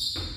Thanks.